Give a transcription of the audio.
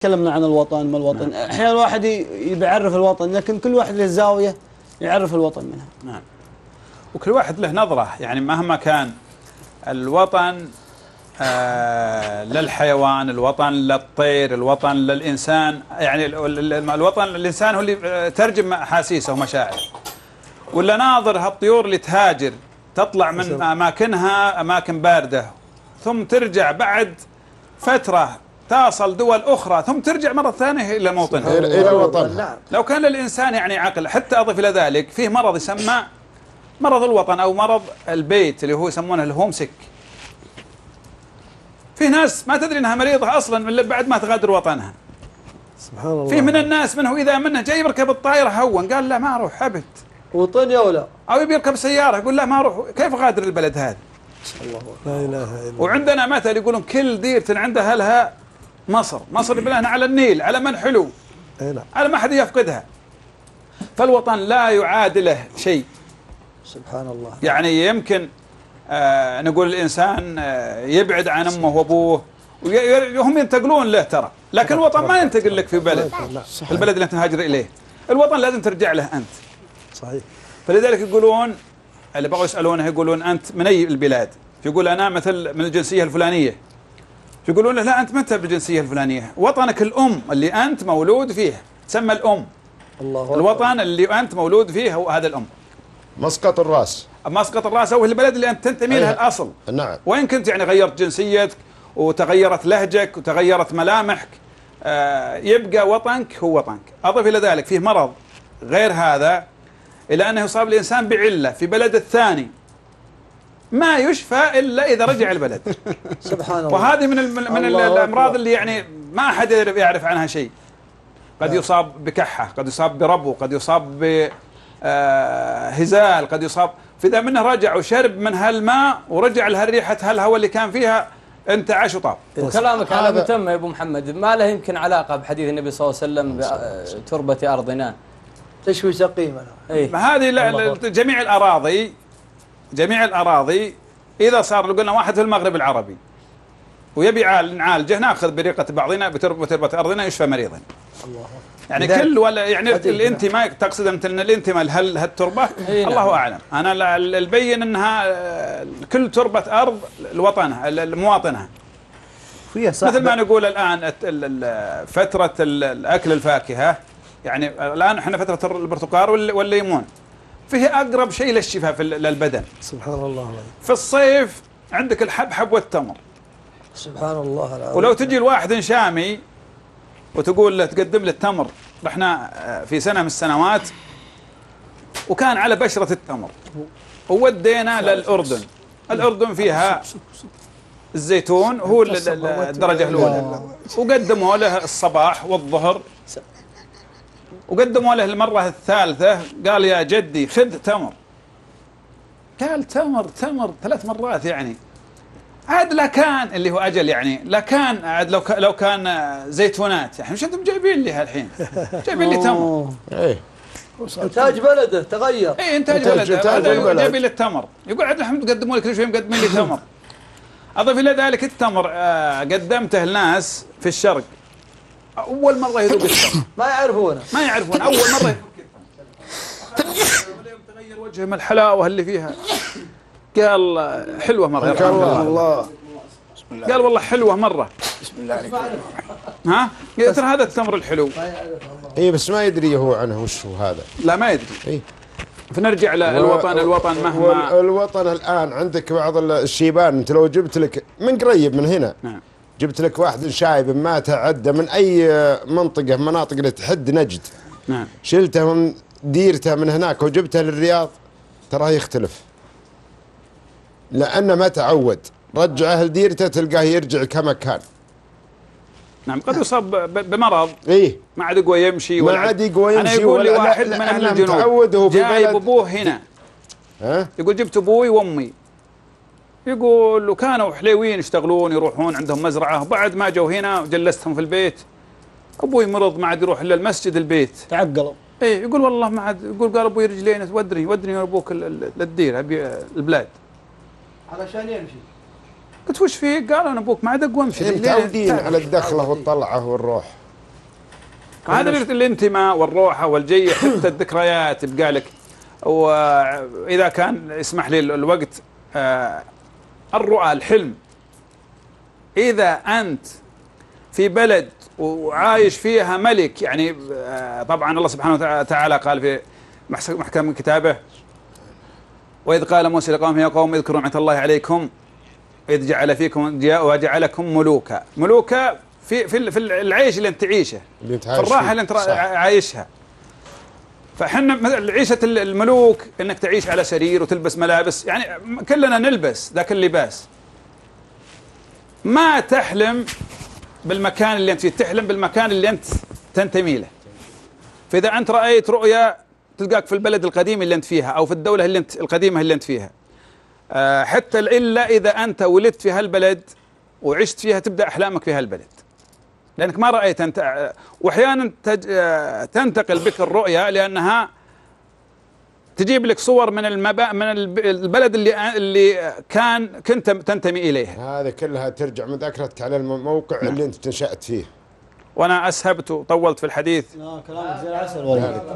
تكلمنا عن الوطن ما الوطن. أحيانا الواحد يبي يعرف الوطن لكن كل واحد له زاوية يعرف الوطن منها. نعم. وكل واحد له نظرة. يعني مهما كان الوطن آه للحيوان الوطن للطير الوطن للإنسان. يعني ال- ال- الوطن الإنسان هو اللي آه، ترجم أحاسيسه ومشاعره. ولا ناظر هالطيور اللي تهاجر تطلع من أماكنها أماكن باردة ثم ترجع بعد فترة تصل دول أخرى ثم ترجع مرة ثانية إلى موطنها. إلى وطنها. نعم لو كان للإنسان يعني عقل حتى أضف إلى ذلك فيه مرض يسمى مرض الوطن أو مرض البيت اللي هو يسمونه الهوم سيك في ناس ما تدري إنها مريضة أصلا إلا بعد ما تغادر وطنها. سبحان الله. في من الناس منه إذا منه جاي يركب الطائرة هون قال لا ما أروح أبد. وطني ولا أو يبي يركب سيارة يقول لا ما أروح. كيف اغادر البلد هذا؟ لا إله إلا الله. وعندنا مثل يقولون كل ديرة عندها لها مصر. مصر بلادنا على النيل على من حلو؟ إي نعم. على ما حد يفقدها. فالوطن لا يعادله شيء. سبحان الله. يعني يمكن آه نقول الإنسان آه يبعد عن أمه وأبوه وي- وهم ينتقلون له ترى. لكن الوطن ما ينتقل لك في بلد. في البلد اللي تهاجر إليه. الوطن لازم ترجع له أنت. صحيح. فلذلك يقولون اللي بغوا يسألونه يقولون أنت من أي البلاد؟ يقول أنا مثل من الجنسية الفلانية. يقولون له لا أنت ما انت بالجنسيه الفلانية؟ وطنك الأم اللي أنت مولود فيه تسمى الأم. الله. الوطن اللي أنت مولود فيه هو هذا الأم. مسقط الرأس. مسقط الرأس هو البلد اللي أنت تنتمي لها أيوة. الأصل. نعم. وإن كنت؟ يعني غيرت جنسيتك وتغيرت لهجك وتغيرت ملامحك. آه، يبقى وطنك هو وطنك. أضف إلى ذلك فيه مرض غير هذا إلى أنه يصاب الإنسان بعلة في بلد الثاني. ما يشفى إلا إذا رجع البلد. سبحان الله. وهذه من الم- من ال- أكبر. اللي يعني ما أحد يعرف عنها شيء. قد يصاب بكحة قد يصاب بربو قد يصاب بهزال قد يصاب فإذا منه رجع وشرب من هالماء ورجع لها ريحة هالهواء اللي كان فيها انتعش وطاب. وكلامك على هذا- متم يا أبو محمد. ما له يمكن علاقة بحديث النبي صلى الله عليه وسلم بتربه أرضنا. تشوي سقيمه اي هذه لا- الله لا- جميع الأراضي جميع الأراضي إذا صار لو قلنا واحد في المغرب العربي ويبي عال- نعالجه ناخذ بريقة بعضنا بتربة تربة أرضنا يشفى مريضا الله. يعني كل ولا يعني. الانتماء تقصد أنت إن الانتماء لهال هالتربة؟ نعم. الله أعلم. أنا البين إنها آه، كل تربة أرض لوطنها لمواطنها مثل ما نقول الآن فترة ال- الأكل الفاكهة يعني الآن إحنا فترة البرتقال وال- والليمون. فيه أقرب شيء للشفاء للبدن. سبحان الله العظيم. في الصيف عندك الحبحب والتمر. سبحان الله العظيم. ولو تجي الواحد شامي وتقول له تقدم له التمر. رحنا آه، في سنة من السنوات وكان على بشرة التمر. وودينا للأردن. الأردن فيها الزيتون هو ال- ال- الدرجة الأولى. وقدموا له الصباح والظهر. وقدموا له المرة الثالثة قال يا جدي خذ تمر. قال تمر تمر ثلاث مرات يعني. عاد لا كان اللي هو أجل يعني لا كان عاد لو كان لو كان زيتونات. يعني مش أنتم جايبين لي هالحين؟ جايبين لي تمر. إيه. إنتاج بلده تغير. اي إنتاج إنتاج- بلد إنتاج هذا البلد. جايبين لي التمر. يقول عاد الحين تقدموا لي كل شوي مقدمين لي تمر. أضف إلى ذلك التمر آه، قدمته لناس في الشرق. أول مرة يذوق التمر ما يعرفونه. ما يعرفون أول مرة يذوق التمر تغير وجهه من الحلاوة اللي فيها. قال حلوة مرة حياك الله. الله قال والله حلوة مرة. بسم الله. عليك ها ترى هذا التمر الحلو؟ إيه بس ما يدري هو عنه وش هو هذا. لا ما يدري. إيه. فنرجع للوطن الوطن مهما والوطن الآن عندك بعض الشيبان انت لو جبت لك من قريب من هنا نعم. جبت لك واحد شايب ما تعدى من أي منطقة مناطق اللي تحد نجد. نعم. شلته من ديرته من هناك وجبته للرياض تراه يختلف. لأنه ما تعود. رجعه لديرته تلقاه يرجع كما كان. نعم قد يصاب بمرض. إيه. ما عاد يقوى يمشي ما عاد يقوى أنا يمشي يقول لي لا- واحد من أهل الجنوب جايب أبوه هنا. ها؟ يقول جبت أبوي وأمي. يقول وكانوا حليوين يشتغلون يروحون عندهم مزرعة وبعد ما جو هنا وجلستهم في البيت أبوي مرض ما عاد يروح إلا المسجد البيت. تعقلوا. إيه يقول والله ما عاد. يقول قال أبوي رجلين ودني ودني يا أبوك ال- ال- للدير أبي البلاد. علشان يمشي. قلت وش فيك؟ قال أنا أبوك ما عاد أقوى أمشي. متعودين تعب. على الدخلة والطلعة والروح. هذا الانتماء والروحة والجي حتى الذكريات يبقى لك وإذا كان يسمح لي ال- الوقت آه، الرؤى الحلم إذا أنت في بلد وعايش فيها ملك يعني آه، طبعا الله سبحانه وتعالى قال في محكم كتابه وإذ قال موسى لقومه يا قوم اذكروا نعمة الله عليكم إذ جعل فيكم وجعلكم ملوكا ملوكا في في في العيش اللي أنت تعيشه في الراحة. اللي أنت. عايشها فاحنا عيشة ال- الملوك إنك تعيش على سرير وتلبس ملابس يعني كلنا نلبس ذاك اللباس. ما تحلم بالمكان اللي أنت فيه تحلم بالمكان اللي أنت تنتمي له. فإذا أنت رأيت رؤيا تلقاك في البلد القديم اللي أنت فيها أو في الدولة اللي انت القديمة اللي أنت فيها. آه، حتى الا إذا أنت ولدت في هالبلد وعشت فيها تبدأ أحلامك في هالبلد. لأنك ما رأيت أنت وأحيانا تج... آه، تنتقل بك الرؤيا لأنها تجيب لك صور من المبا... من الب- البلد اللي اللي كان كنت تنتمي إليها. هذه كلها ترجع مذاكرتك على الموقع اللي أنت نشأت فيه. وأنا أسهبت وطولت في الحديث. لا كلامك زي العسل والله.